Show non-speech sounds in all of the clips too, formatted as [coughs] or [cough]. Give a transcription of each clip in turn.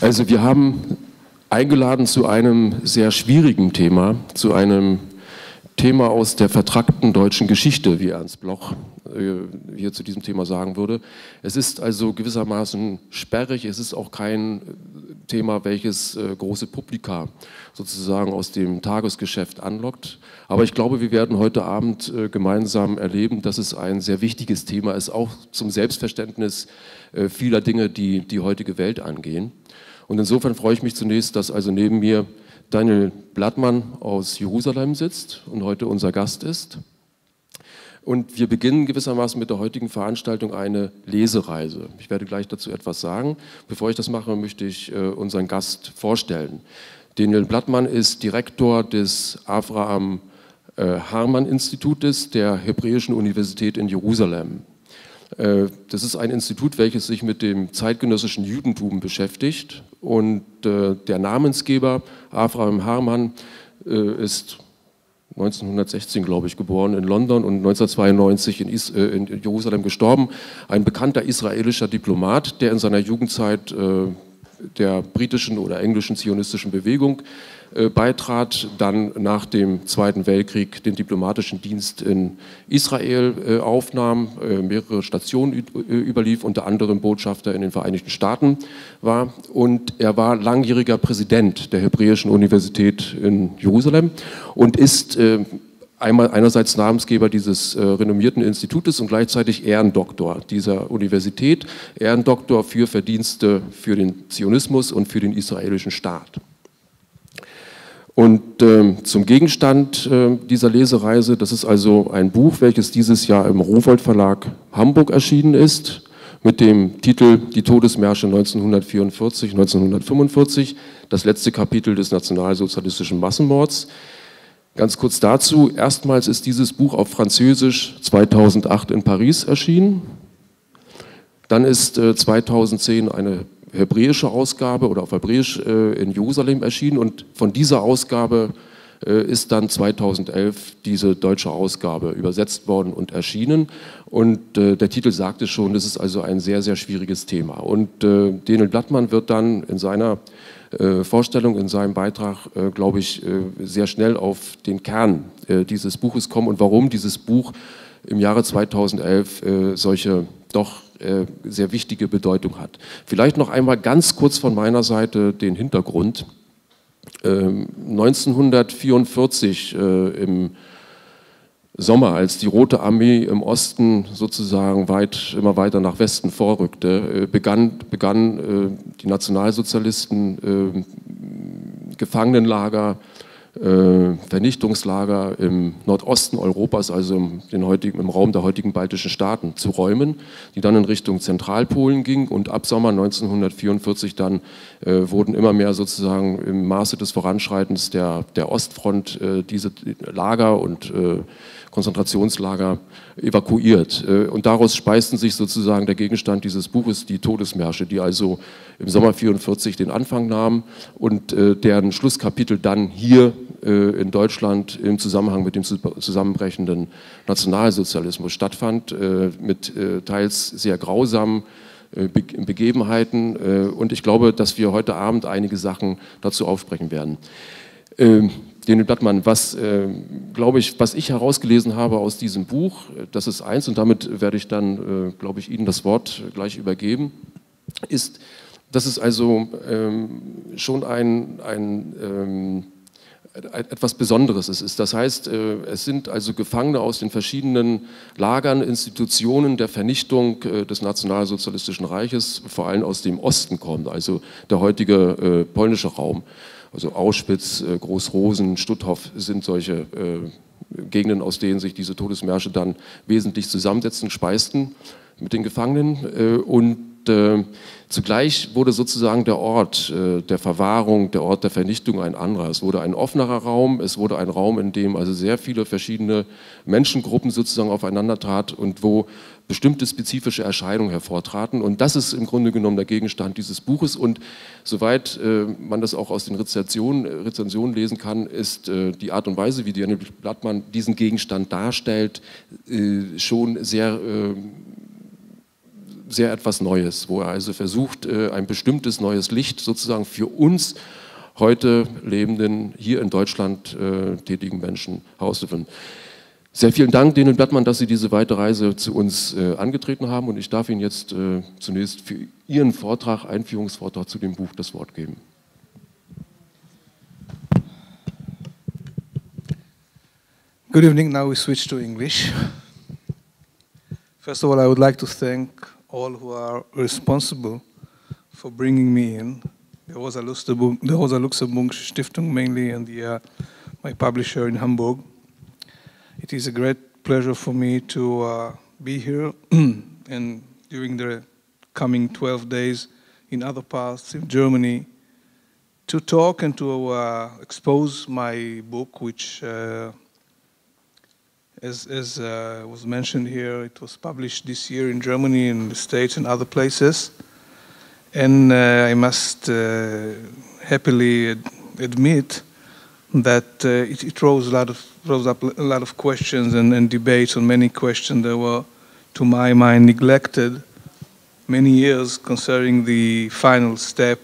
Also wir haben eingeladen zu einem sehr schwierigen Thema, zu einem Thema aus der vertrackten deutschen Geschichte, wie Ernst Bloch äh, hier zu diesem Thema sagen würde. Es ist also gewissermaßen sperrig, es ist auch kein Thema, welches äh, große Publika sozusagen aus dem Tagesgeschäft anlockt. Aber ich glaube, wir werden heute Abend äh, gemeinsam erleben, dass es ein sehr wichtiges Thema ist, auch zum Selbstverständnis vieler Dinge, die die heutige Welt angehen. Und insofern freue ich mich zunächst, dass also neben mir Daniel Blattmann aus Jerusalem sitzt und heute unser Gast ist. Und wir beginnen gewissermaßen mit der heutigen Veranstaltung eine Lesereise. Ich werde gleich dazu etwas sagen. Bevor ich das mache, möchte ich äh, unseren Gast vorstellen. Daniel Blattmann ist Direktor des Avraham äh, Harman Institutes der Hebräischen Universität in Jerusalem. Äh, das ist ein Institut, welches sich mit dem zeitgenössischen Judentum beschäftigt. Und äh, der Namensgeber, Abraham Harman, äh, ist 1916, glaube ich, geboren in London und 1992 in, Is in Jerusalem gestorben. Ein bekannter israelischer Diplomat, der in seiner Jugendzeit der britischen oder englischen zionistischen Bewegung äh, beitrat, dann nach dem Zweiten Weltkrieg den diplomatischen Dienst in Israel äh, aufnahm, äh, mehrere Stationen überlief, unter anderem Botschafter in den Vereinigten Staaten war. Und er war langjähriger Präsident der Hebräischen Universität in Jerusalem und ist einmal einerseits Namensgeber dieses äh, renommierten Institutes und gleichzeitig Ehrendoktor dieser Universität, Ehrendoktor für Verdienste für den Zionismus und für den israelischen Staat. Und äh, zum Gegenstand äh, dieser Lesereise, das ist also ein Buch, welches dieses Jahr im Rowold Verlag Hamburg erschienen ist, mit dem Titel Die Todesmärsche 1944-1945, das letzte Kapitel des nationalsozialistischen Massenmords. Ganz kurz dazu, erstmals ist dieses Buch auf Französisch 2008 in Paris erschienen. Dann ist äh, 2010 eine hebräische Ausgabe oder auf Hebräisch äh, in Jerusalem erschienen und von dieser Ausgabe äh, ist dann 2011 diese deutsche Ausgabe übersetzt worden und erschienen. Und äh, der Titel sagte schon, das ist also ein sehr, sehr schwieriges Thema. Und äh, Daniel Blattmann wird dann in seiner äh, Vorstellung, in seinem Beitrag, äh, glaube ich, äh, sehr schnell auf den Kern dieses Buches kommen und warum dieses Buch im Jahre 2011 solche doch äh, sehr wichtige Bedeutung hat. Vielleicht noch einmal ganz kurz von meiner Seite den Hintergrund. 1944 ähm, äh, im Sommer, als die Rote Armee im Osten sozusagen weit, immer weiter nach Westen vorrückte, äh, begann, begann die Nationalsozialisten Gefangenenlager äh, Vernichtungslager im Nordosten Europas, also im, heutigen, im, Raum der heutigen baltischen Staaten, zu räumen, die dann in Richtung Zentralpolen ging. Und ab Sommer 1944 dann äh, wurden immer mehr sozusagen im Maße des Voranschreitens der, der Ostfront äh, diese Lager und äh, Konzentrationslager evakuiert. Äh, und daraus speisten sich sozusagen der Gegenstand dieses Buches, die Todesmärsche, die also im Sommer 1944 den Anfang nahmen und äh, deren Schlusskapitel dann hier äh, in Deutschland im Zusammenhang mit dem zusammenbrechenden Nationalsozialismus stattfand, mit teils sehr grausamen Begebenheiten. Und ich glaube, dass wir heute Abend einige Sachen dazu aufsprechen werden. Daniel Blattmann, was, äh, glaube ich, was ich herausgelesen habe aus diesem Buch, das ist eins und damit werde ich dann, äh, glaube ich, Ihnen das Wort gleich übergeben, ist, dass es also ähm, schon ein, ein ähm, etwas Besonderes ist. Das heißt, äh, es sind also Gefangene aus den verschiedenen Lagern, Institutionen der Vernichtung äh, des Nationalsozialistischen Reiches, vor allem aus dem Osten kommt, also der heutige äh, polnische Raum. Also Auschwitz, äh, Großrosen, Stutthof sind solche äh, Gegenden, aus denen sich diese Todesmärsche dann wesentlich zusammensetzen, speisten mit den Gefangenen. Äh, zugleich wurde sozusagen der Ort der Verwahrung, der Ort der Vernichtung ein anderer. Es wurde ein offenerer Raum, es wurde ein Raum, in dem also sehr viele verschiedene Menschengruppen sozusagen aufeinander trat und wo bestimmte spezifische Erscheinungen hervortraten. Und das ist im Grunde genommen der Gegenstand dieses Buches. Und soweit äh, man das auch aus den Rezensionen, Rezensionen lesen kann, ist äh, die Art und Weise, wie Diane Blattmann diesen Gegenstand darstellt, äh, schon sehr, äh, sehr etwas Neues, wo er also versucht, äh, ein bestimmtes neues Licht sozusagen für uns heute lebenden, hier in Deutschland äh, tätigen Menschen herauszufinden. Sehr vielen Dank, Denen Blattmann, dass Sie diese weite Reise zu uns äh, angetreten haben und ich darf Ihnen jetzt zunächst für Ihren Vortrag, Einführungsvortrag zu dem Buch das Wort geben. Good evening. Now we switch to English. First of all, I would like to thank all who are responsible for bringing me in. The Rosa Luxemburg, the Rosa Luxemburg Stiftung mainly, and the, uh, my publisher in Hamburg. It is a great pleasure for me to uh, be here [clears throat] and during the coming 12 days in other parts in Germany to talk and to uh, expose my book, which uh, as, as uh, was mentioned here, it was published this year in Germany, in the States, and other places. And uh, I must uh, happily ad admit that uh, it, it, rose, a lot of, rose up a lot of questions and, and debates on many questions that were, to my mind, neglected many years concerning the final step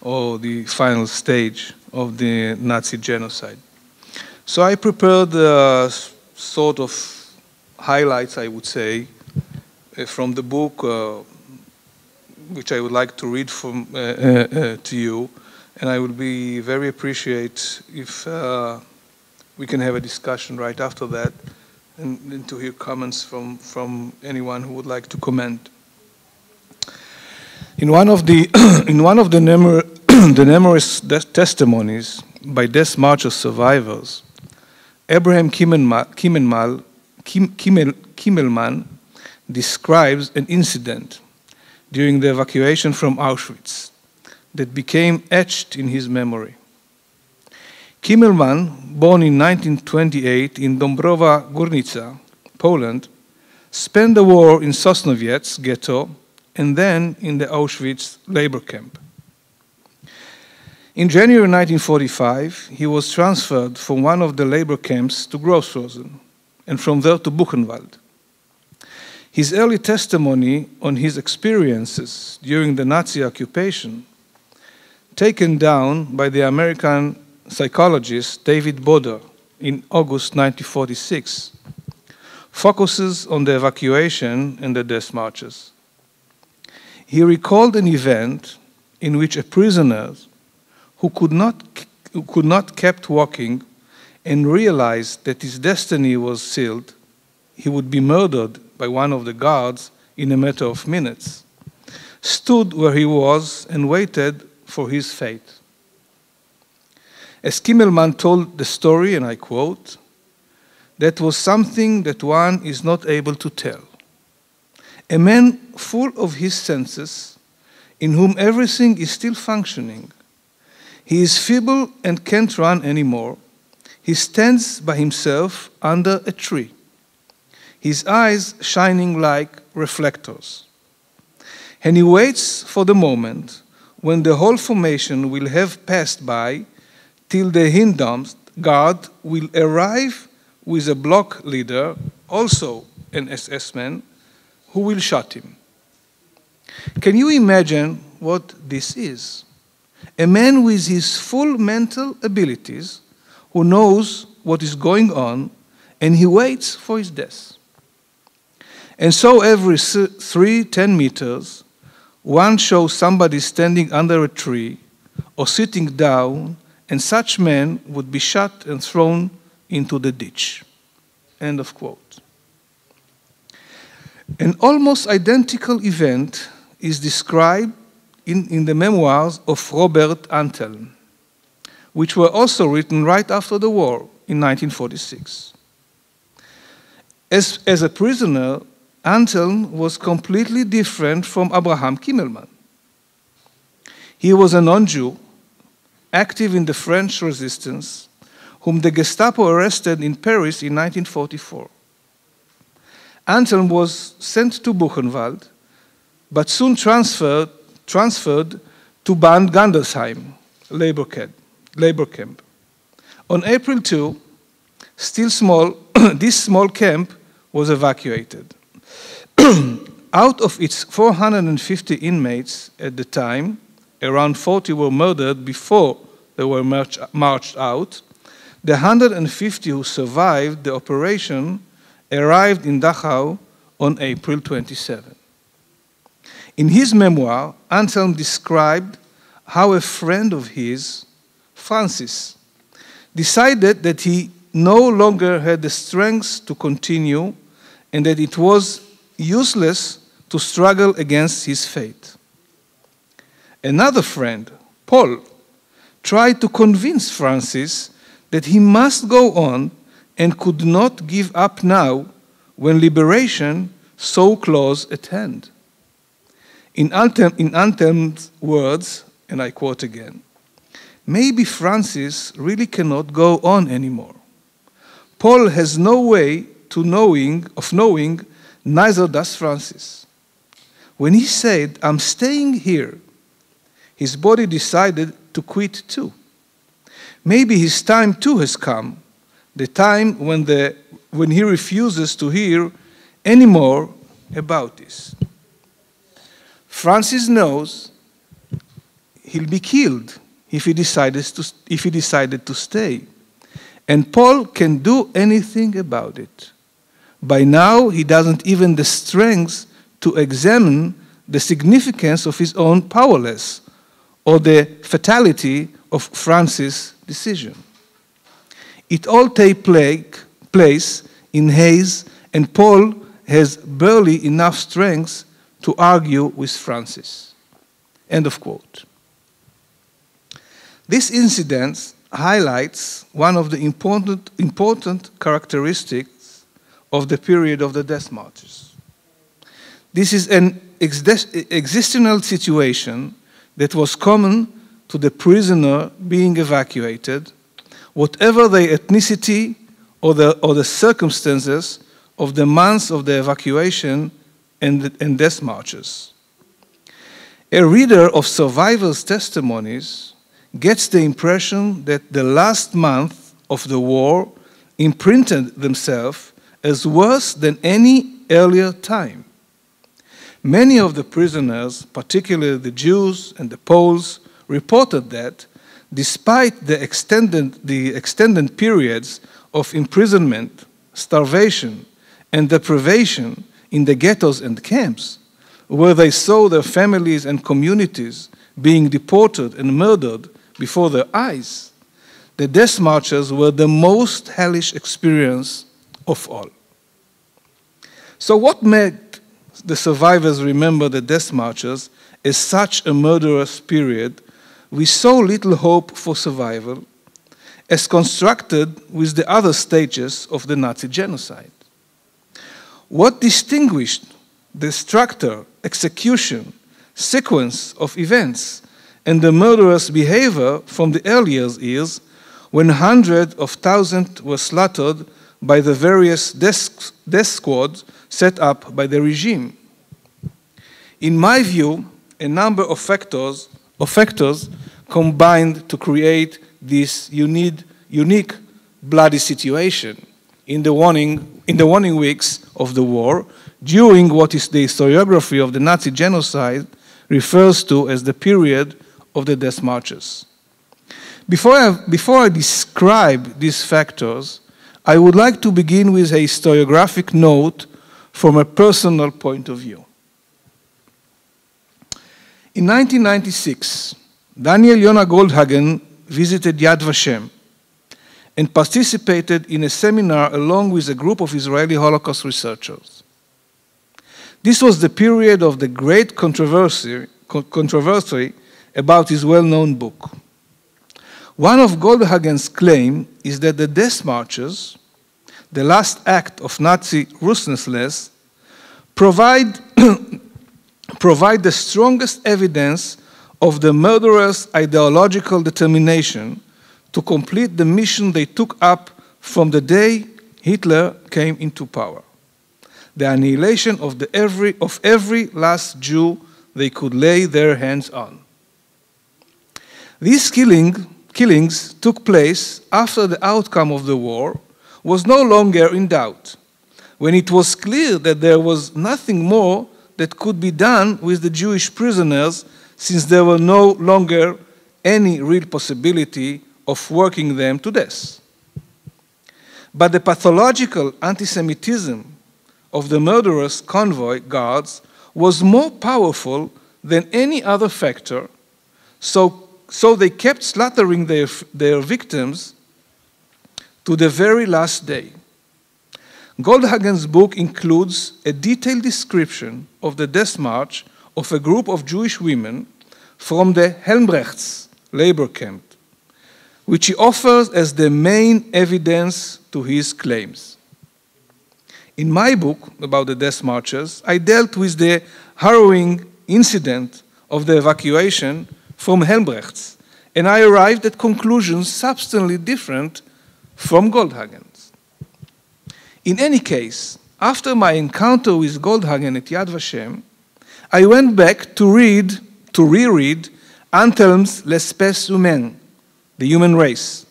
or the final stage of the Nazi genocide. So I prepared uh, sort of highlights, I would say, uh, from the book, uh, which I would like to read from, uh, to you. And I would be very appreciate if we can have a discussion right after that and, and, to hear comments from, from anyone who would like to comment. In one of the, [coughs] in one of the, numer [coughs] the numerous testimonies by death march survivors, Abraham Kimmelman, Kimmelman describes an incident during the evacuation from Auschwitz that became etched in his memory. Kimmelman, born in 1928 in Dąbrowa Górnicza, Poland, spent the war in Sosnowiec ghetto and then in the Auschwitz labor camp. In January 1945, he was transferred from one of the labor camps to Grossrosen and from there to Buchenwald. His early testimony on his experiences during the Nazi occupation, taken down by the American psychologist David Boder in August 1946, focuses on the evacuation and the death marches. He recalled an event in which a prisoner who could not, who could not kept walking and realized that his destiny was sealed, he would be murdered by one of the guards in a matter of minutes, stood where he was and waited for his fate. As Kimmelman told the story, and I quote, that was something that one is not able to tell. A man full of his senses, in whom everything is still functioning, he is feeble and can't run anymore. He stands by himself under a tree, his eyes shining like reflectors. And he waits for the moment when the whole formation will have passed by till the Hindom's guard will arrive with a block leader, also an SS man, who will shot him. Can you imagine what this is? A man with his full mental abilities who knows what is going on and he waits for his death. And so every three, ten meters, one shows somebody standing under a tree or sitting down, and such men would be shot and thrown into the ditch. End of quote. An almost identical event is described in, in the memoirs of Robert Antelme, which were also written right after the war in 1946. As, as a prisoner, Antelme was completely different from Abraham Kimmelman. He was a non Jew, active in the French resistance, whom the Gestapo arrested in Paris in 1944. Antelme was sent to Buchenwald, but soon transferred transferred to Bad Gandersheim labor camp. Labor camp. On April 2, still small, [coughs] this small camp was evacuated. [coughs] out of its 450 inmates at the time, around 40 were murdered before they were march, marched out. The 150 who survived the operation arrived in Dachau on April 27. In his memoir, Antelme described how a friend of his, Francis, decided that he no longer had the strength to continue and that it was useless to struggle against his fate. Another friend, Paul, tried to convince Francis that he must go on and could not give up now when liberation so close at hand. In, Antelme, in words, and I quote again, maybe Francis really cannot go on anymore. Paul has no way to knowing of knowing, neither does Francis. When he said, I'm staying here, his body decided to quit too. Maybe his time too has come, the time when, the, when he refuses to hear any more about this. Francis knows he'll be killed if he, decides to, if he decided to stay. And Paul can do anything about it. By now, he doesn't even the strength to examine the significance of his own powerless or the fatality of Francis' decision. It all takes place in haze, and Paul has barely enough strength to argue with Francis. End of quote. This incident highlights one of the important, important characteristics of the period of the death marches. This is an existential situation that was common to the prisoner being evacuated, whatever their ethnicity or the, or the circumstances of the months of the evacuation and, and death marches. A reader of survivors' testimonies gets the impression that the last month of the war imprinted themselves as worse than any earlier time. Many of the prisoners, particularly the Jews and the Poles, reported that despite the extended, the extended periods of imprisonment, starvation, and deprivation in the ghettos and camps, where they saw their families and communities being deported and murdered before their eyes, the death marches were the most hellish experience of all. So, what made the survivors remember the death marches as such a murderous period with so little hope for survival as constructed with the other stages of the Nazi genocide. What distinguished the structure, execution, sequence of events and the murderous behavior from the earlier years when hundreds of thousands were slaughtered by the various death, death squads set up by the regime. In my view, a number of factors, of factors combined to create this unique, unique bloody situation in the, warning, in the warning weeks of the war, during what is the historiography of the Nazi genocide refers to as the period of the death marches. Before I, before I describe these factors, I would like to begin with a historiographic note from a personal point of view. In 1996, Daniel Jonah Goldhagen visited Yad Vashem and participated in a seminar along with a group of Israeli Holocaust researchers. This was the period of the great controversy, controversy about his well known book. One of Goldhagen's claims is that the death marches, the last act of Nazi ruthlessness, provide, [coughs] provide the strongest evidence of the murderers' ideological determination to complete the mission they took up from the day Hitler came into power the annihilation of, the every, of every last Jew they could lay their hands on. These killing, killings took place after the outcome of the war was no longer in doubt, when it was clear that there was nothing more that could be done with the Jewish prisoners since there were no longer any real possibility of working them to death. But the pathological anti Semitism of the murderous convoy guards was more powerful than any other factor, so, so they kept slaughtering their, their victims to the very last day. Goldhagen's book includes a detailed description of the death march of a group of Jewish women from the Helmbrechts labor camp, which he offers as the main evidence to his claims. In my book about the death marches, I dealt with the harrowing incident of the evacuation from Helmbrechts, and I arrived at conclusions substantially different from Goldhagen's. In any case, after my encounter with Goldhagen at Yad Vashem, I went back to read, to reread Antelme's L'espèce humaine, the human race.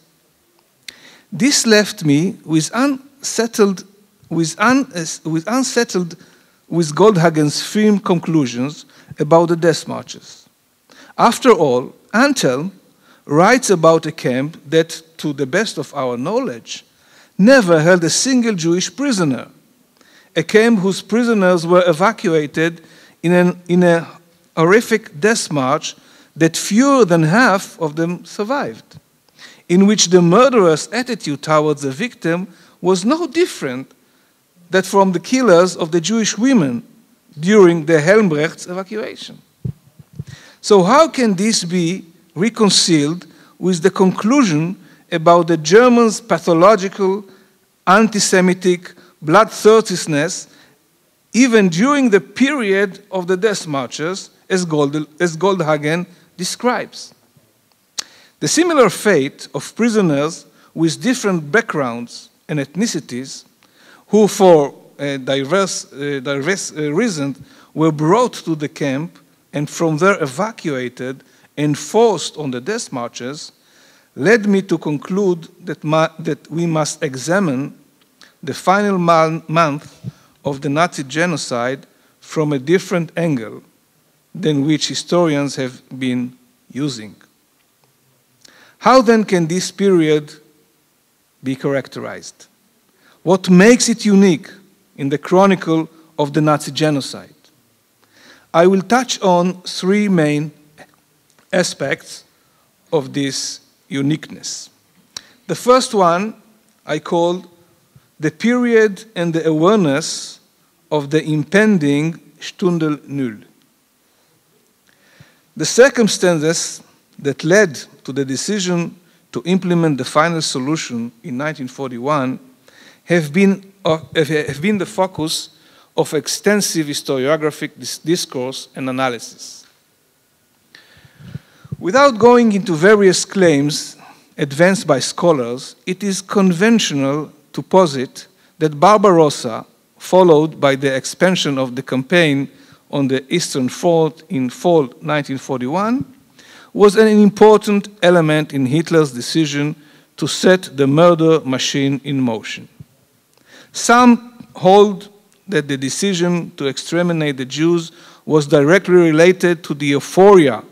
This left me with unsettled, with, un, with unsettled with Goldhagen's firm conclusions about the death marches. After all, Antelme writes about a camp that, to the best of our knowledge, never held a single Jewish prisoner, a camp whose prisoners were evacuated in, an, in a horrific death march that fewer than half of them survived, in which the murderous attitude towards the victim was no different than from the killers of the Jewish women during the Helmbrechts evacuation. So, how can this be reconciled with the conclusion about the Germans' pathological anti Semitic bloodthirstiness even during the period of the death marches, as, Gold, as Goldhagen describes. The similar fate of prisoners with different backgrounds and ethnicities, who for uh, diverse, uh, diverse uh, reasons were brought to the camp and from there evacuated and forced on the death marches, led me to conclude that, that we must examine the final month of the Nazi genocide from a different angle than which historians have been using. How then can this period be characterized? What makes it unique in the chronicle of the Nazi genocide? I will touch on three main aspects of this uniqueness. The first one I called the period and the awareness of the impending Stunde Null. The circumstances that led to the decision to implement the final solution in 1941 have been, uh, have been the focus of extensive historiographic discourse and analysis. Without going into various claims advanced by scholars, it is conventional to posit that Barbarossa, followed by the expansion of the campaign on the Eastern Front in fall 1941 was an important element in Hitler's decision to set the murder machine in motion. Some hold that the decision to exterminate the Jews was directly related to the euphoria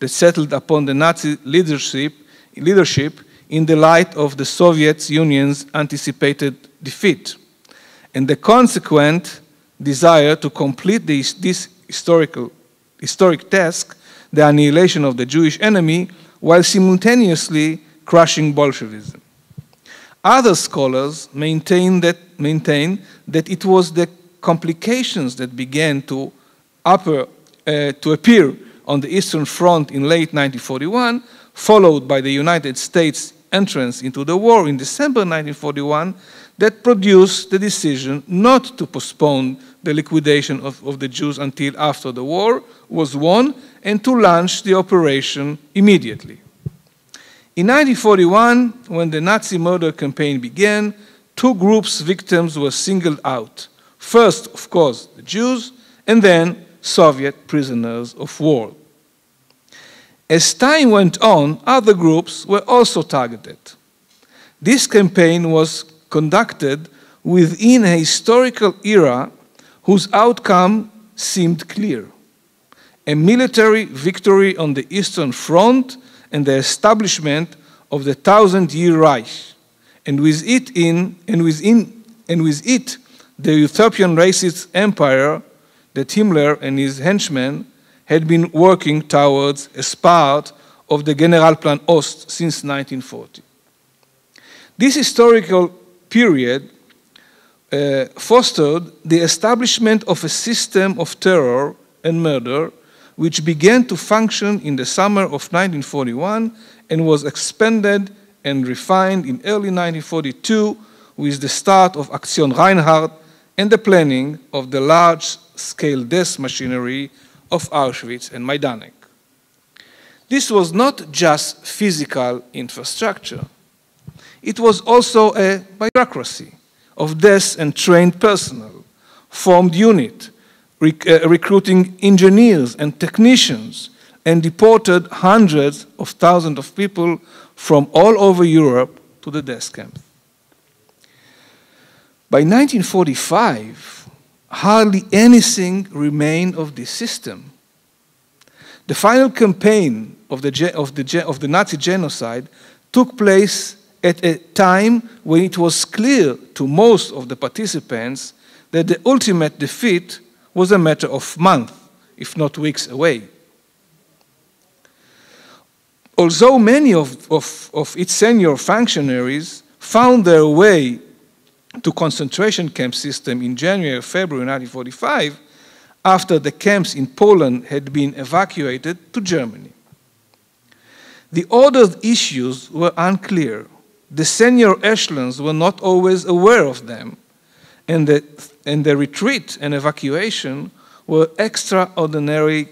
that settled upon the Nazi leadership, leadership in the light of the Soviet Union's anticipated defeat and the consequent desire to complete this, this historical, historic task, the annihilation of the Jewish enemy, while simultaneously crushing Bolshevism. Other scholars maintain that, maintain that it was the complications that began to, upper, uh, to appear on the Eastern Front in late 1941, followed by the United States entrance into the war in December 1941, that produced the decision not to postpone the liquidation of, of, the Jews until after the war was won and to launch the operation immediately. In 1941, when the Nazi murder campaign began, two groups' victims were singled out. First, of course, the Jews, and then Soviet prisoners of war. As time went on, other groups were also targeted. This campaign was conducted within a historical era whose outcome seemed clear a military victory on the Eastern Front and the establishment of the Thousand Year Reich, and with it, in, and within, and with it the utopian racist empire that Himmler and his henchmen had been working towards as part of the Generalplan Ost since 1940. This historical period uh, fostered the establishment of a system of terror and murder which began to function in the summer of 1941 and was expanded and refined in early 1942 with the start of Aktion Reinhardt and the planning of the large-scale death machinery of Auschwitz and Majdanek. This was not just physical infrastructure. It was also a bureaucracy of death and trained personnel, formed unit, rec uh, recruiting engineers and technicians, and deported hundreds of thousands of people from all over Europe to the death camps. By 1945, hardly anything remained of this system. The final campaign of the, of the, of the Nazi genocide took place at a time when it was clear to most of the participants that the ultimate defeat was a matter of months, if not weeks away. Although many of, of, of its senior functionaries found their way to concentration camp system in January, February 1945, after the camps in Poland had been evacuated to Germany. The ordered issues were unclear. The senior echelons were not always aware of them, and the, and the retreat and evacuation were extraordinary,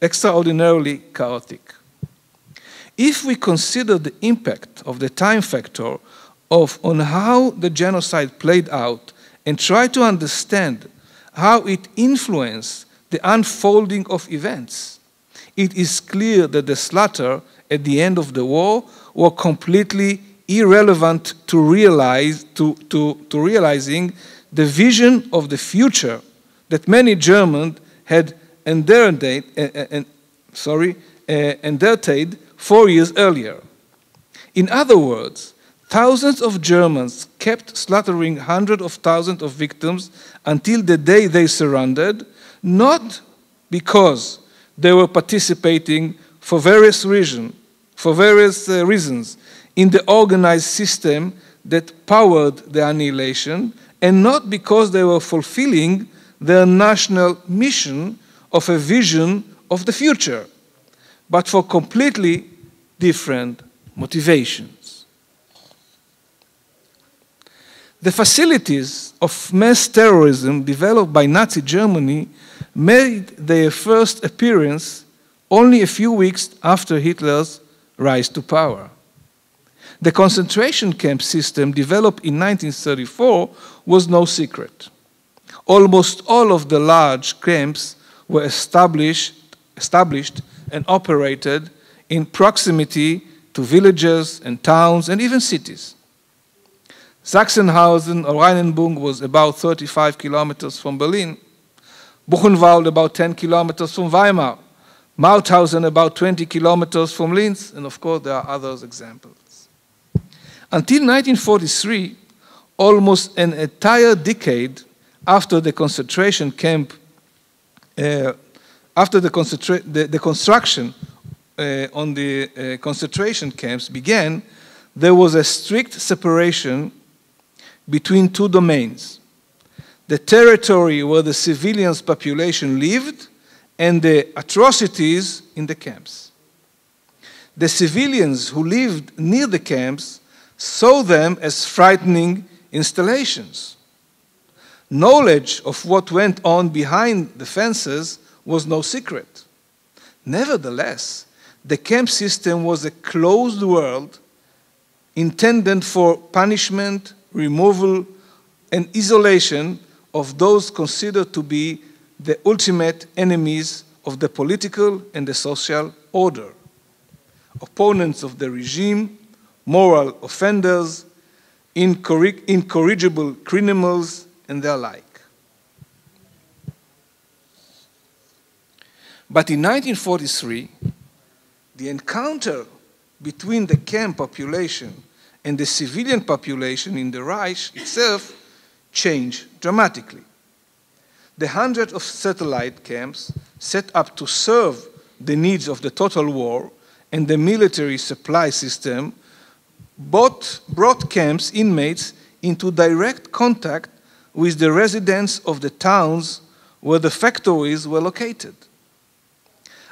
extraordinarily chaotic. If we consider the impact of the time factor of on how the genocide played out and try to understand how it influenced the unfolding of events, it is clear that the slaughter at the end of the war were completely irrelevant to realize to, to, to realizing the vision of the future that many Germans had endured, uh, uh, sorry, uh, four years earlier. In other words, thousands of Germans kept slaughtering hundreds of thousands of victims until the day they surrendered, not because they were participating for various reasons, for various reasons in the organized system that powered the annihilation, and not because they were fulfilling their national mission of a vision of the future, but for completely different motivations. The facilities of mass terrorism developed by Nazi Germany made their first appearance only a few weeks after Hitler's rise to power. The concentration camp system developed in 1934 was no secret. Almost all of the large camps were established, established and operated in proximity to villages and towns and even cities. Sachsenhausen or Oranienburg was about 35 kilometers from Berlin, Buchenwald about 10 kilometers from Weimar, Mauthausen about 20 kilometers from Linz, and of course there are other examples. Until 1943, almost an entire decade after the concentration camp, uh, after the, concentra the, the construction uh, on the uh, concentration camps began, there was a strict separation between two domains. The territory where the civilians' population lived and the atrocities in the camps. The civilians who lived near the camps saw them as frightening installations. Knowledge of what went on behind the fences was no secret. Nevertheless, the camp system was a closed world intended for punishment, removal, and isolation of those considered to be the ultimate enemies of the political and the social order, opponents of the regime, moral offenders, incorrigible criminals, and their like. But in 1943, the encounter between the camp population and the civilian population in the Reich itself changed dramatically. The hundreds of satellite camps set up to serve the needs of the total war and the military supply system brought, brought camps inmates into direct contact with the residents of the towns where the factories were located.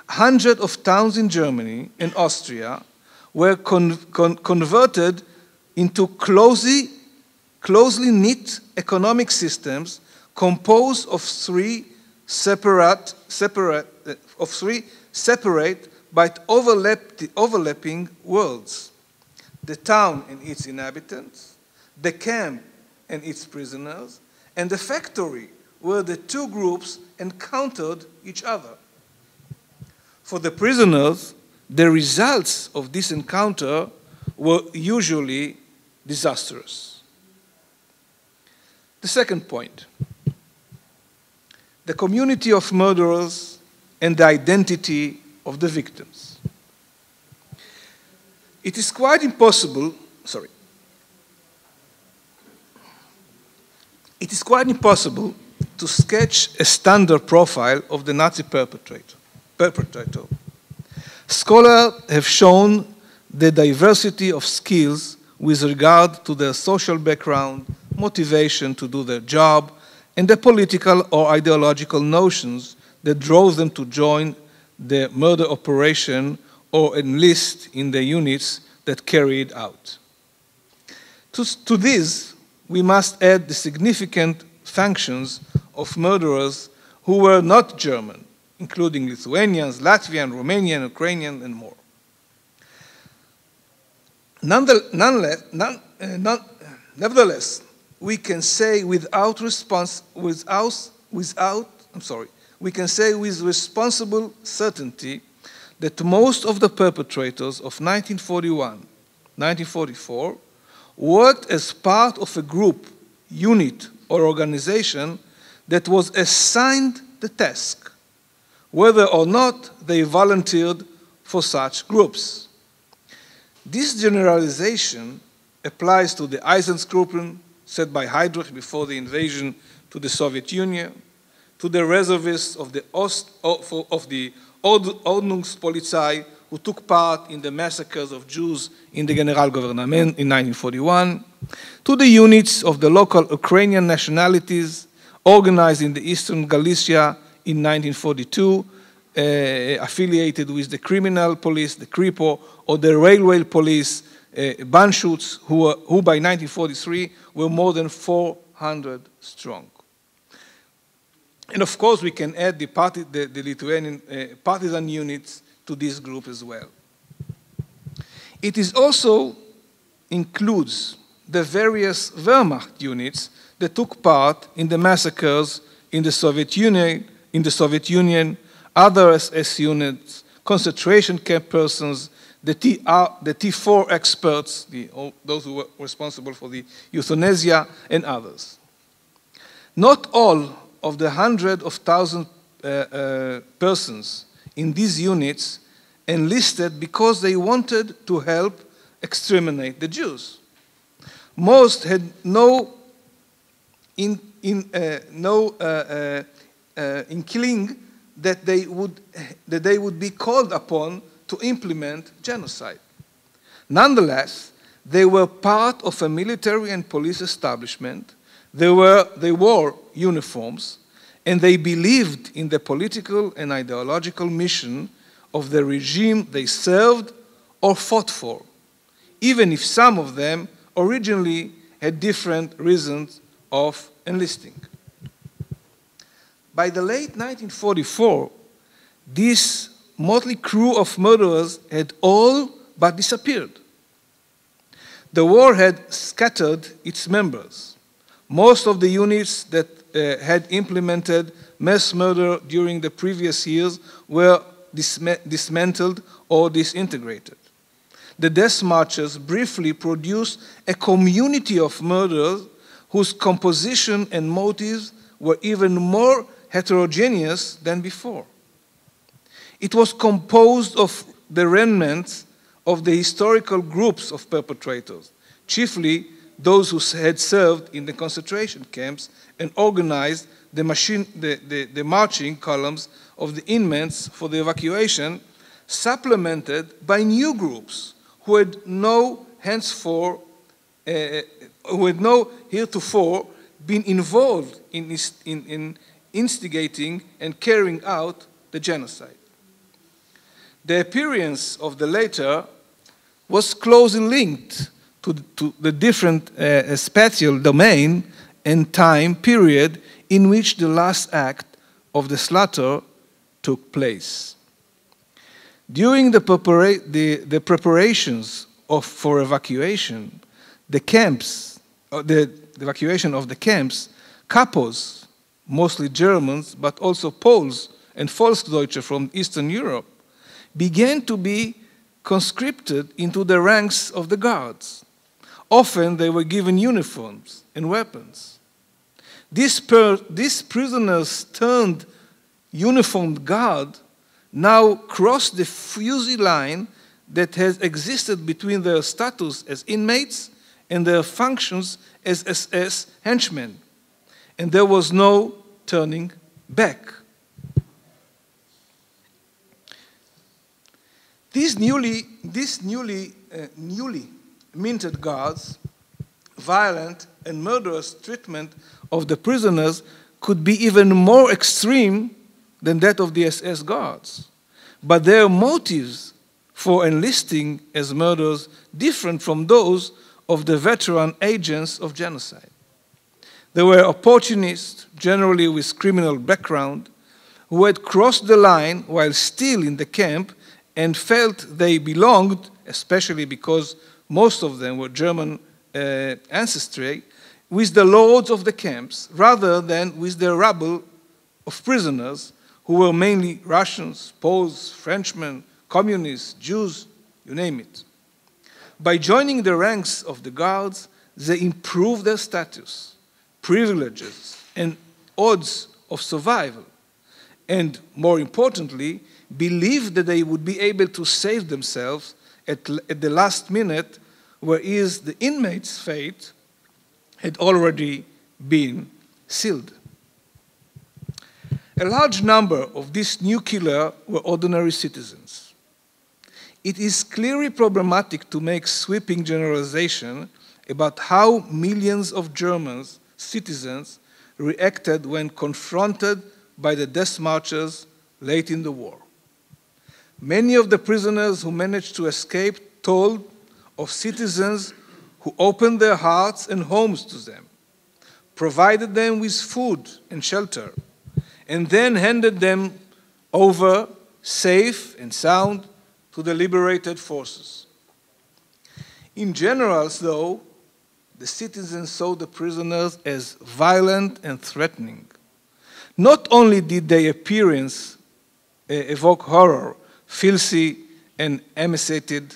Hundreds of towns in Germany and Austria were con con converted into closely, closely knit economic systems composed of three separate, separate uh, of three separate but overlap, overlapping worlds. The town and its inhabitants, the camp and its prisoners, and the factory where the two groups encountered each other. For the prisoners, the results of this encounter were usually disastrous. The second point the community of murderers and the identity of the victims. It is quite impossible, sorry, it is quite impossible to sketch a standard profile of the Nazi perpetrator. perpetrator. Scholars have shown the diversity of skills with regard to their social background, motivation to do their job, and the political or ideological notions that drove them to join the murder operation or enlist in the units that carry it out. To, to this, we must add the significant functions of murderers who were not German, including Lithuanians, Latvian, Romanian, Ukrainian, and more. None, eh, nevertheless, we can say without response, without, without, I'm sorry, we can say with responsible certainty that most of the perpetrators of 1941, 1944 worked as part of a group, unit, or organization that was assigned the task, whether or not they volunteered for such groups. This generalization applies to the Einsatzgruppen set by Heydrich before the invasion to the Soviet Union, to the reservists of the, Ost, of the Ordnungspolizei who took part in the massacres of Jews in the Generalgouvernement in 1941, to the units of the local Ukrainian nationalities organized in the eastern Galicia in 1942, uh, affiliated with the criminal police, the Kripo, or the railway police, uh, who, were, who by 1943 were more than 400 strong. And of course, we can add the, party, the, the Lithuanian uh, partisan units to this group as well. It is also includes the various Wehrmacht units that took part in the massacres in the Soviet Union, in the Soviet Union, other SS units, concentration camp persons, the, uh, the T4 experts, the, those who were responsible for the euthanasia, and others. Not all of the hundreds of thousand uh, uh, persons in these units enlisted because they wanted to help exterminate the Jews. Most had no in, in, uh, no uh, uh, uh, inkling that they, would, that they would be called upon to implement genocide. Nonetheless, they were part of a military and police establishment. They, were, they wore uniforms, and they believed in the political and ideological mission of the regime they served or fought for, even if some of them originally had different reasons of enlisting. By the late 1944, this motley crew of murderers had all but disappeared. The war had scattered its members. Most of the units that uh, had implemented mass murder during the previous years were dismantled or disintegrated. The death marches briefly produced a community of murderers whose composition and motives were even more heterogeneous than before. It was composed of the remnants of the historical groups of perpetrators, chiefly those who had served in the concentration camps and organized the, machine, the, the, the marching columns of the inmates for the evacuation, supplemented by new groups who had no henceforth, uh, who had no heretofore been involved in, in, in instigating and carrying out the genocide. The appearance of the latter was closely linked to, to the different uh, spatial domain and time period in which the last act of the slaughter took place. During the, prepara the, the preparations of, for evacuation, the camps, uh, the, the evacuation of the camps, couples, mostly Germans, but also Poles and Volksdeutsche from Eastern Europe, began to be conscripted into the ranks of the guards. Often they were given uniforms and weapons. These, these prisoners turned uniformed guard now crossed the fuzzy line that has existed between their status as inmates and their functions as SS henchmen. And there was no turning back. These newly, these newly, uh, newly minted guards, violent and murderous treatment of the prisoners could be even more extreme than that of the SS guards. But their motives for enlisting as murderers different from those of the veteran agents of genocide. They were opportunists, generally with criminal background, who had crossed the line while still in the camp and felt they belonged, especially because most of them were German uh, ancestry, with the lords of the camps rather than with the rabble of prisoners who were mainly Russians, Poles, Frenchmen, communists, Jews, you name it. By joining the ranks of the guards, they improved their status, privileges, and odds of survival. And more importantly, believed that they would be able to save themselves at, at the last minute, whereas the inmate's fate had already been sealed. A large number of these new killers were ordinary citizens. It is clearly problematic to make sweeping generalization about how millions of German citizens reacted when confronted by the death marchers late in the war. Many of the prisoners who managed to escape told of citizens who opened their hearts and homes to them, provided them with food and shelter, and then handed them over safe and sound to the liberated forces. In general, though, the citizens saw the prisoners as violent and threatening. Not only did their appearance uh, evoke horror, filthy and emaciated,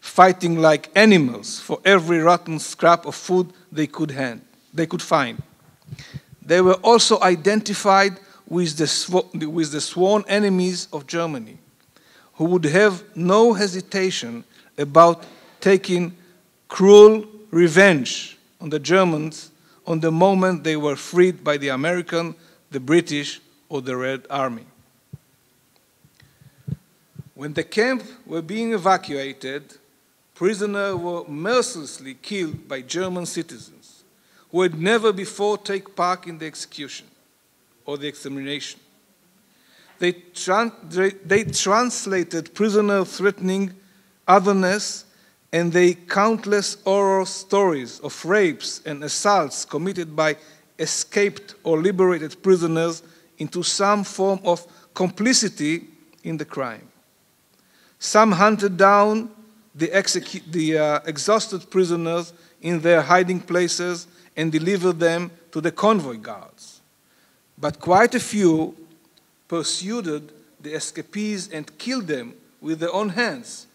fighting like animals for every rotten scrap of food they could, hand, they could find. They were also identified with the, with the sworn enemies of Germany, who would have no hesitation about taking cruel revenge on the Germans on the moment they were freed by the American, the British, or the Red Army. When the camp were being evacuated, prisoners were mercilessly killed by German citizens who had never before taken part in the execution or the extermination. They, they translated prisoner threatening otherness and the countless horror stories of rapes and assaults committed by escaped or liberated prisoners into some form of complicity in the crime. Some hunted down the, the uh, exhausted prisoners in their hiding places and delivered them to the convoy guards. But quite a few pursued the escapees and killed them with their own hands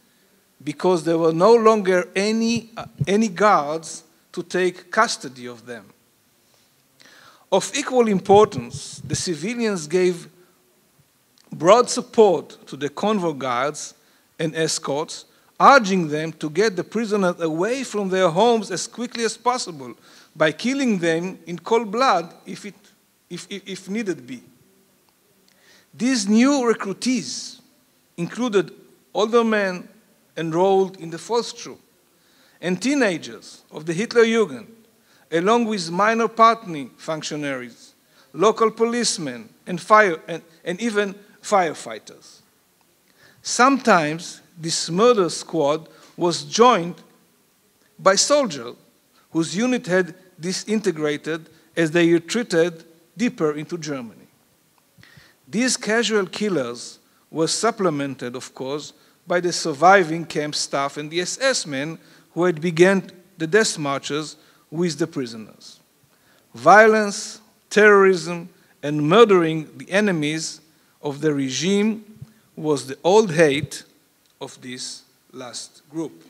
because there were no longer any, uh, any guards to take custody of them. Of equal importance, the civilians gave broad support to the convoy guards and escorts, urging them to get the prisoners away from their homes as quickly as possible by killing them in cold blood if, it, if, if, if needed be. These new recruitees included older men enrolled in the Volkssturm and teenagers of the Hitlerjugend, along with minor party functionaries, local policemen, and, fire, and, and even firefighters. Sometimes this murder squad was joined by soldiers whose unit had disintegrated as they retreated deeper into Germany. These casual killers were supplemented, of course, by the surviving camp staff and the SS men who had begun the death marches with the prisoners. Violence, terrorism, and murdering the enemies of the regime was the old hate of this last group.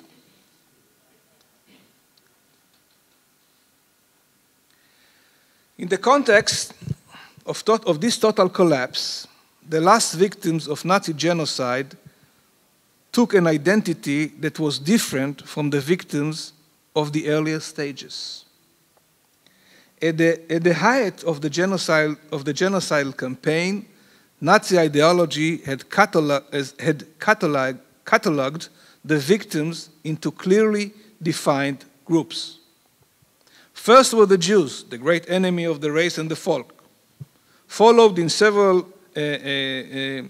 In the context of, of this total collapse, the last victims of Nazi genocide took an identity that was different from the victims of the earlier stages. At the, at the height of the, genocide, of the genocidal campaign, Nazi ideology had, catalog, had catalog, cataloged the victims into clearly defined groups. First were the Jews, the great enemy of the race and the folk, followed in several uh, uh, uh,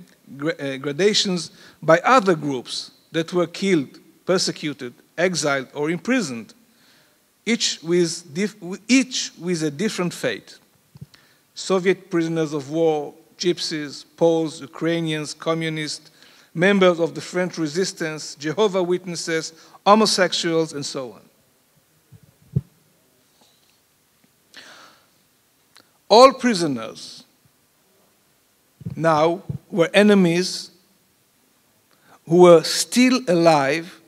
uh gradations by other groups that were killed, persecuted, exiled, or imprisoned, each with, each with a different fate. Soviet prisoners of war, gypsies, Poles, Ukrainians, communists, members of the French resistance, Jehovah Witnesses, homosexuals, and so on. All prisoners now were enemies who were still alive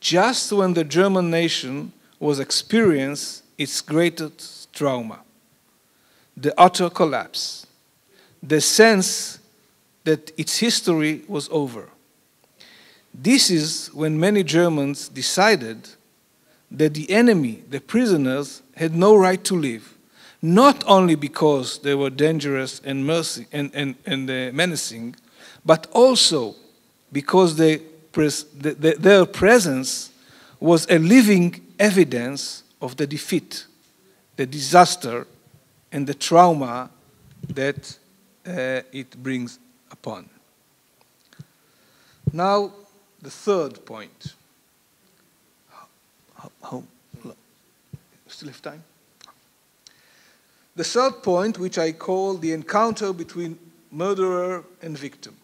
just when the German nation was experiencing its greatest trauma the utter collapse, the sense that its history was over. This is when many Germans decided that the enemy, the prisoners, had no right to live not only because they were dangerous and, mercy, and, and, and uh, menacing, but also because they pres the, the, their presence was a living evidence of the defeat, the disaster, and the trauma that it brings upon. Now, the third point. Still have time? The third point, which I call the encounter between murderer and victim.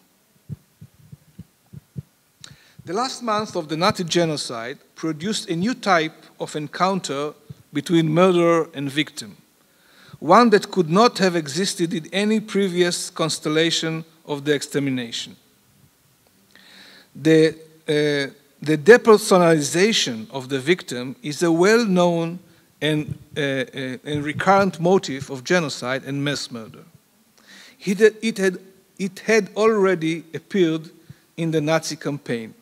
The last month of the Nazi genocide produced a new type of encounter between murderer and victim, one that could not have existed in any previous constellation of the extermination. The, uh, the depersonalization of the victim is a well known and, uh, uh, and recurrent motive of genocide and mass murder. It had, it, had, it had already appeared in the Nazi campaign.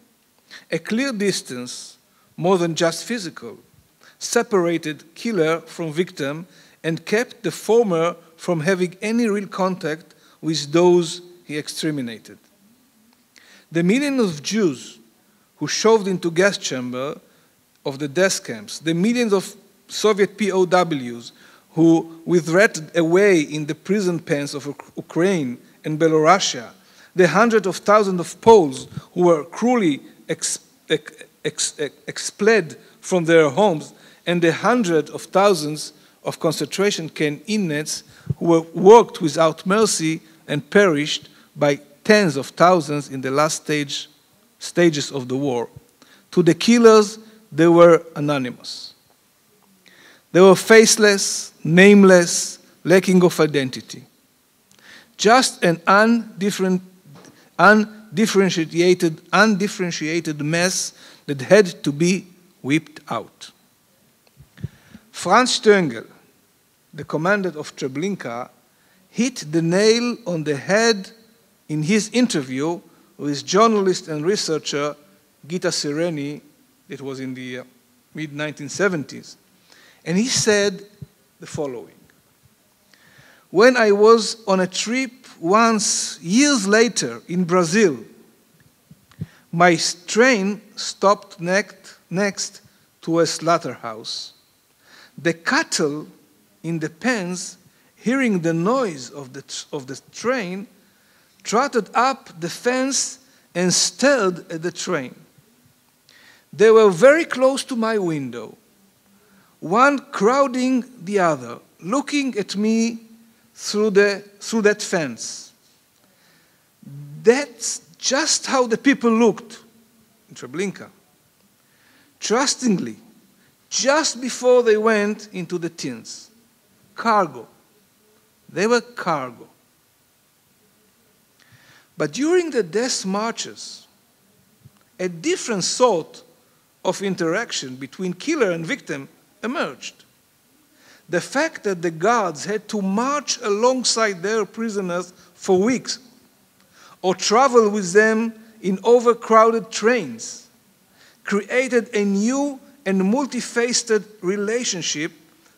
A clear distance, more than just physical, separated killer from victim and kept the former from having any real contact with those he exterminated. The millions of Jews who shoved into gas chamber of the death camps, the millions of Soviet POWs who were withered away in the prison pens of Ukraine and Belarusia, the hundreds of thousands of Poles who were cruelly ex ex ex expelled from their homes, and the hundreds of thousands of concentration camp inmates who were worked without mercy and perished by tens of thousands in the last stage, stages of the war. To the killers, they were anonymous. They were faceless, nameless, lacking of identity. Just an undifferent, undifferentiated, undifferentiated mess that had to be whipped out. Franz Stangl, the commander of Treblinka, hit the nail on the head in his interview with journalist and researcher Gitta Sereny, it was in the uh, mid 1970s. And he said the following When I was on a trip once, years later, in Brazil, my train stopped next, next to a slaughterhouse. The cattle in the pens, hearing the noise of the, of the train, trotted up the fence and stared at the train. They were very close to my window, one crowding the other, looking at me through, the, through that fence. That's just how the people looked in Treblinka. Trustingly, just before they went into the tins. Cargo. They were cargo. But during the death marches, a different sort of interaction between killer and victim emerged. The fact that the guards had to march alongside their prisoners for weeks or travel with them in overcrowded trains created a new and multifaceted relationship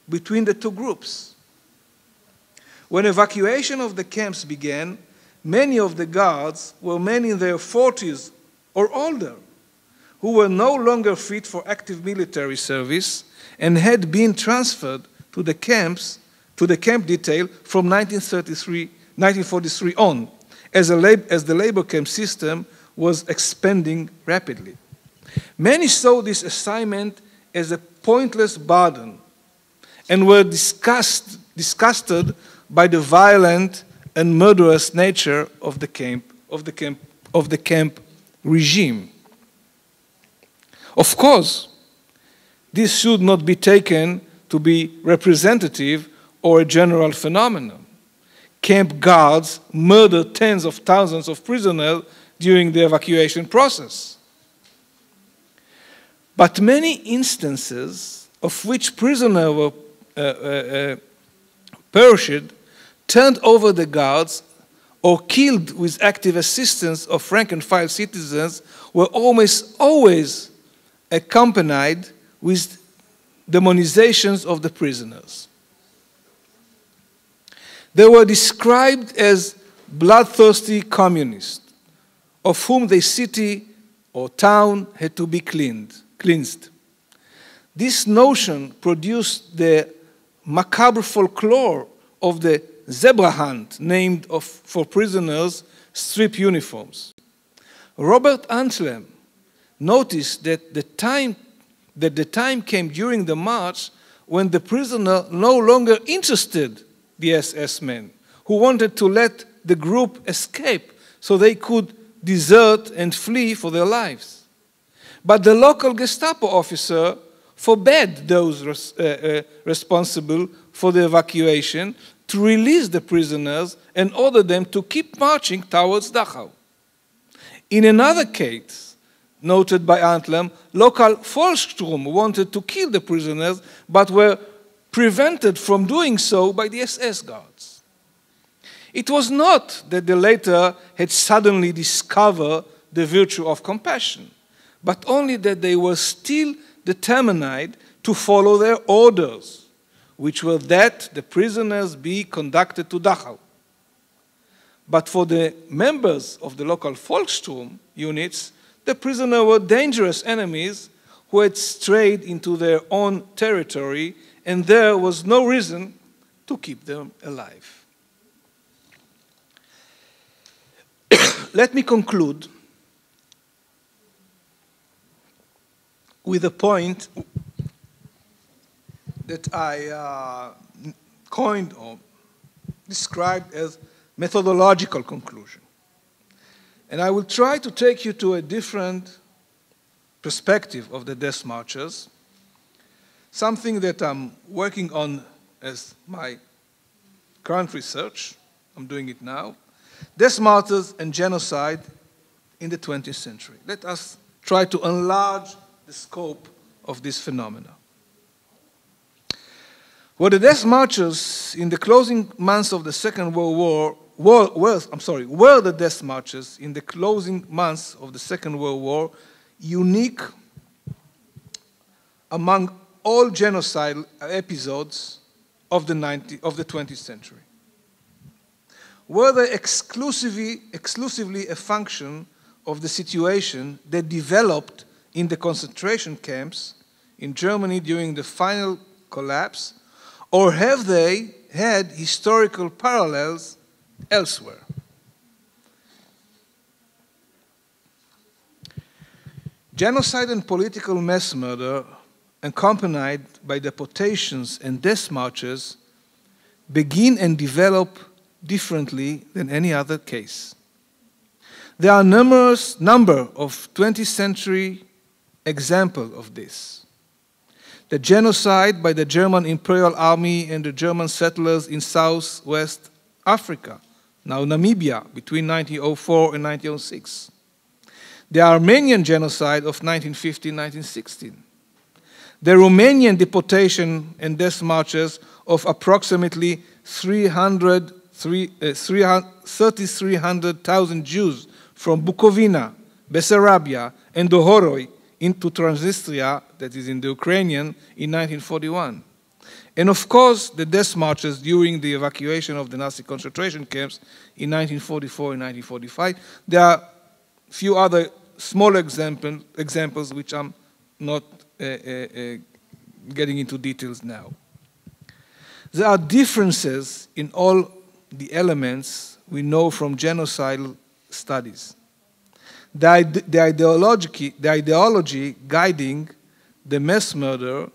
between the two groups. When evacuation of the camps began, many of the guards were men in their 40s or older who were no longer fit for active military service and had been transferred to the camps to the camp detail from 1933, 1943 on as, lab, as the labor camp system was expanding rapidly. Many saw this assignment as a pointless burden and were disgust, disgusted by the violent and murderous nature of the camp, of the camp, of the camp regime. Of course, this should not be taken to be representative or a general phenomenon. Camp guards murdered tens of thousands of prisoners during the evacuation process. But many instances of which prisoners were uh, uh, uh, perished turned over the guards or killed with active assistance of rank and file citizens were almost always accompanied with demonizations of the prisoners. They were described as bloodthirsty communists, of whom the city or town had to be cleaned, cleansed. This notion produced the macabre folklore of the zebra hunt named of, for prisoners strip uniforms. Robert Antelme noticed that the time that the time came during the march when the prisoner no longer interested the SS men who wanted to let the group escape so they could desert and flee for their lives. But the local Gestapo officer forbade those res uh, uh, responsible for the evacuation to release the prisoners and order them to keep marching towards Dachau. In another case, noted by Antelme, local Volkssturm wanted to kill the prisoners but were prevented from doing so by the SS guards. It was not that the latter had suddenly discovered the virtue of compassion, but only that they were still determined to follow their orders, which were that the prisoners be conducted to Dachau. But for the members of the local Volkssturm units, the prisoners were dangerous enemies who had strayed into their own territory, and there was no reason to keep them alive. [coughs] Let me conclude with a point that I uh, coined or described as methodological conclusion. And I will try to take you to a different perspective of the death marches, something that I'm working on as my current research. I'm doing it now. Death marches and genocide in the 20th century. Let us try to enlarge the scope of this phenomena. What the death marches in the closing months of the Second World War were, were, I'm sorry, were the death marches in the closing months of the Second World War unique among all genocide episodes of the, 19, of the 20th century? Were they exclusively, exclusively a function of the situation that developed in the concentration camps in Germany during the final collapse, or have they had historical parallels elsewhere? Genocide and political mass murder, accompanied by deportations and death marches, begin and develop differently than any other case. There are numerous number of 20th century examples of this. The genocide by the German Imperial Army and the German settlers in southwest Africa, now Namibia, between 1904 and 1906. The Armenian genocide of 1915-1916. The Romanian deportation and death marches of approximately 300 3,300,000 uh, Jews from Bukovina, Bessarabia, and Dorohoi into Transnistria, that is in the Ukrainian, in 1941. And of course, the death marches during the evacuation of the Nazi concentration camps in 1944 and 1945. There are a few other small example, examples which I'm not uh, uh, uh, getting into details now. There are differences in all the elements we know from genocidal studies. The, the, ideology, the ideology guiding the mass murder,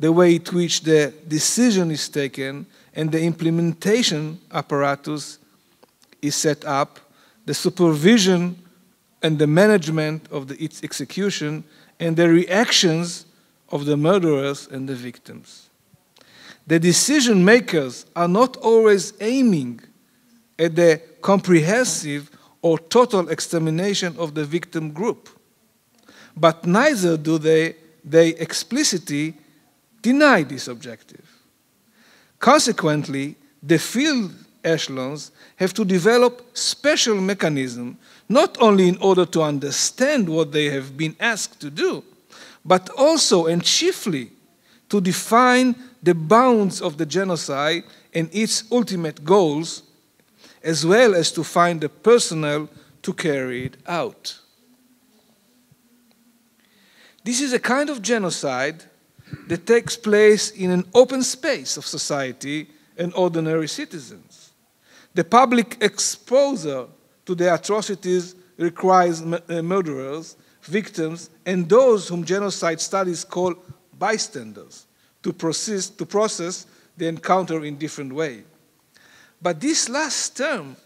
the way in which the decision is taken, and the implementation apparatus is set up, the supervision and the management of the, its execution, and the reactions of the murderers and the victims. The decision makers are not always aiming at the comprehensive or total extermination of the victim group. But neither do they, they explicitly deny this objective. Consequently, the field echelons have to develop special mechanisms not only in order to understand what they have been asked to do, but also and chiefly to define the bounds of the genocide and its ultimate goals, as well as to find the personnel to carry it out. This is a kind of genocide that takes place in an open space of society and ordinary citizens. The public exposure to the atrocities requires uh, murderers, victims, and those whom genocide studies call bystanders to process, to process the encounter in different way. But this last term,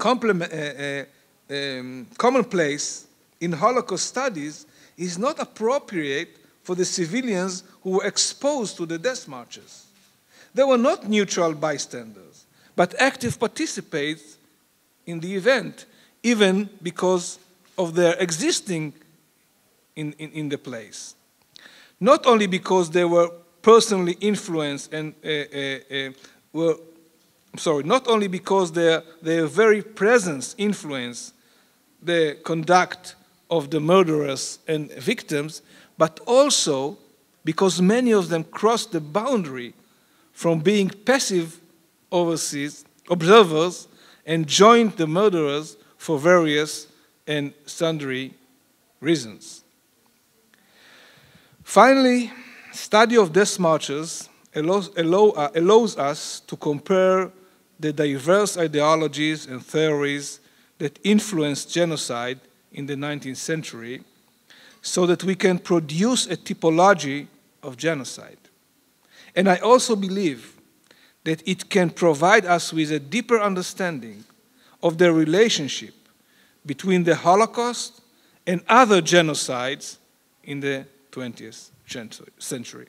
uh, uh, um, commonplace in Holocaust studies, is not appropriate for the civilians who were exposed to the death marches. They were not neutral bystanders, but active participants in the event, even because of their existing in, in, in the place not only because they were personally influenced and uh, were, sorry, not only because their, their very presence influenced the conduct of the murderers and victims, but also because many of them crossed the boundary from being passive overseas observers and joined the murderers for various and sundry reasons. Finally, study of death marches allows, allow, uh, allows us to compare the diverse ideologies and theories that influenced genocide in the 19th century so that we can produce a typology of genocide. And I also believe that it can provide us with a deeper understanding of the relationship between the Holocaust and other genocides in the 20th century.